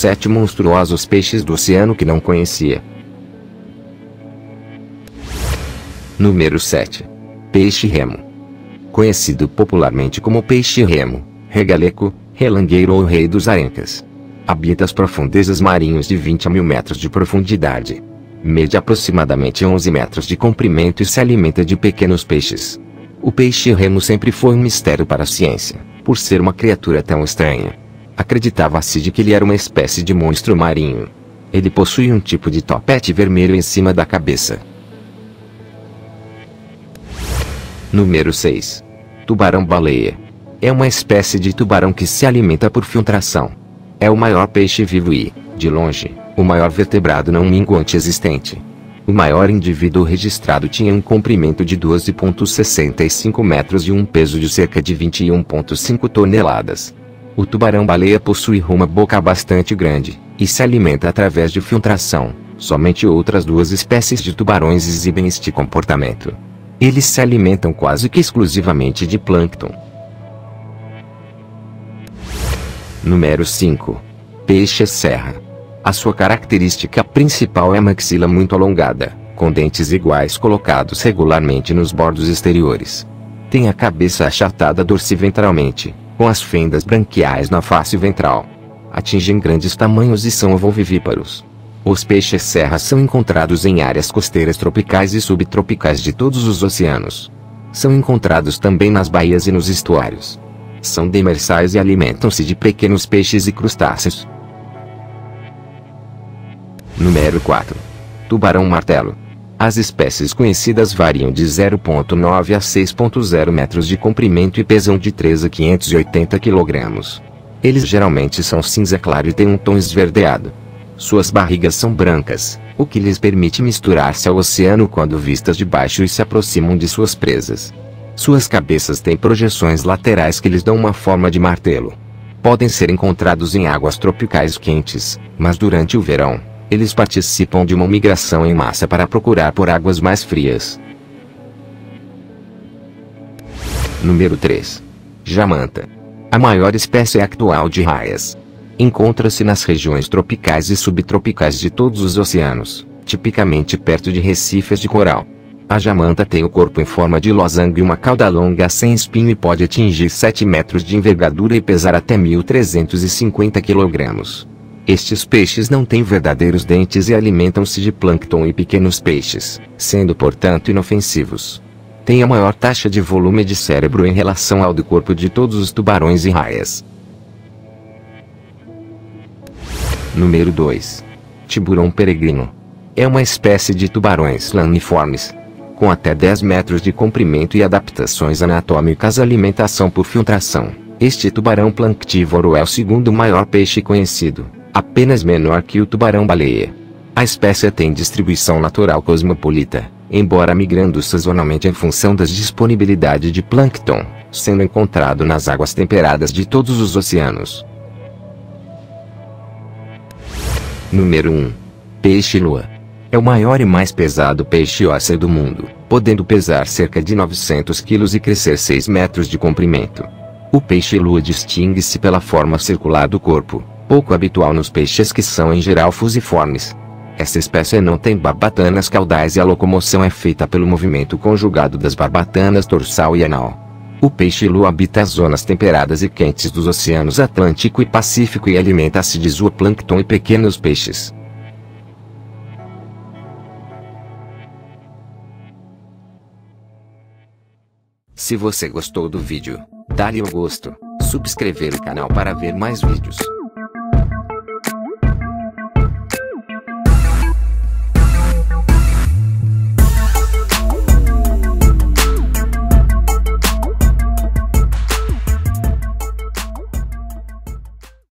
sete monstruosos peixes do oceano que não conhecia. Número 7. Peixe remo. Conhecido popularmente como peixe remo, regaleco, relangueiro ou rei dos arencas. Habita as profundezas marinhas de 20 a mil metros de profundidade. Mede aproximadamente 11 metros de comprimento e se alimenta de pequenos peixes. O peixe remo sempre foi um mistério para a ciência, por ser uma criatura tão estranha. Acreditava-se de que ele era uma espécie de monstro marinho. Ele possui um tipo de topete vermelho em cima da cabeça, Número 6. Tubarão-baleia. É uma espécie de tubarão que se alimenta por filtração. É o maior peixe vivo e, de longe, o maior vertebrado não minguante existente. O maior indivíduo registrado tinha um comprimento de 12,65 metros e um peso de cerca de 21,5 toneladas. O tubarão-baleia possui uma boca bastante grande, e se alimenta através de filtração. Somente outras duas espécies de tubarões exibem este comportamento. Eles se alimentam quase que exclusivamente de plâncton. Número 5. Peixe serra. A sua característica principal é a maxila muito alongada, com dentes iguais colocados regularmente nos bordos exteriores. Tem a cabeça achatada dorsiventralmente, com as fendas branquiais na face ventral. Atingem grandes tamanhos e são ovovivíparos. Os peixes serra são encontrados em áreas costeiras tropicais e subtropicais de todos os oceanos. São encontrados também nas baías e nos estuários. São demersais e alimentam-se de pequenos peixes e crustáceos. Número 4. Tubarão martelo. As espécies conhecidas variam de 0,9 a 6,0 metros de comprimento e pesam de 3 a 580 kg. Eles geralmente são cinza claro e têm um tom esverdeado. Suas barrigas são brancas, o que lhes permite misturar-se ao oceano quando vistas de baixo e se aproximam de suas presas. Suas cabeças têm projeções laterais que lhes dão uma forma de martelo. Podem ser encontrados em águas tropicais quentes, mas durante o verão, eles participam de uma migração em massa para procurar por águas mais frias. Número 3. Jamanta. A maior espécie actual de raias. Encontra-se nas regiões tropicais e subtropicais de todos os oceanos, tipicamente perto de recifes de coral. A jamanta tem o corpo em forma de losango e uma cauda longa sem espinho e pode atingir 7 metros de envergadura e pesar até 1.350 kg. Estes peixes não têm verdadeiros dentes e alimentam-se de plâncton e pequenos peixes, sendo portanto inofensivos. Tem a maior taxa de volume de cérebro em relação ao do corpo de todos os tubarões e raias. Número 2. Tiburão peregrino. É uma espécie de tubarões laniformes. Com até 10 metros de comprimento e adaptações anatômicas à alimentação por filtração. Este tubarão planctívoro é o segundo maior peixe conhecido, apenas menor que o tubarão-baleia. A espécie tem distribuição natural cosmopolita, embora migrando sazonalmente em função da disponibilidade de plâncton, sendo encontrado nas águas temperadas de todos os oceanos. Número 1. Peixe-lua. É o maior e mais pesado peixe ósseo do mundo, podendo pesar cerca de 900 kg e crescer 6 metros de comprimento. O peixe-lua distingue-se pela forma circular do corpo, pouco habitual nos peixes que são em geral fusiformes. Esta espécie não tem barbatanas caudais e a locomoção é feita pelo movimento conjugado das barbatanas dorsal e anal. O peixe-lua habita as zonas temperadas e quentes dos oceanos Atlântico e Pacífico e alimenta-se de zooplâncton e pequenos peixes. Se você gostou do vídeo, dá-lhe o gosto, subscrever o canal para ver mais vídeos.